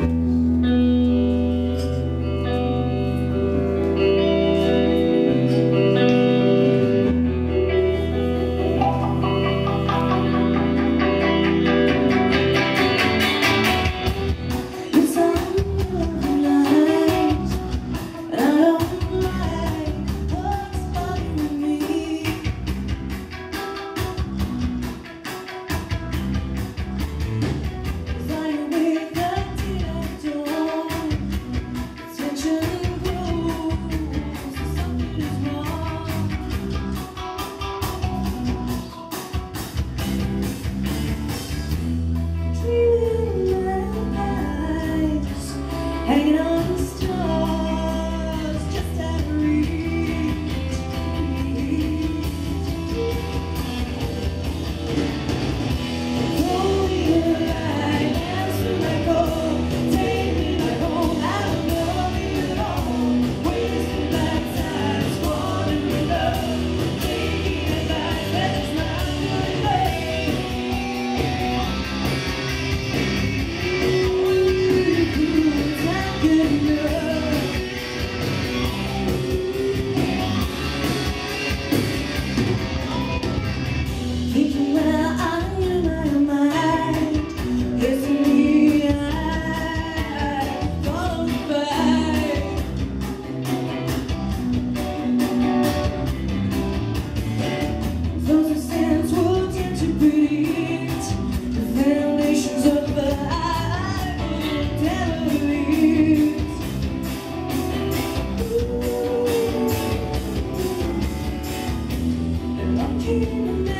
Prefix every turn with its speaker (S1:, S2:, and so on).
S1: Bye. Keep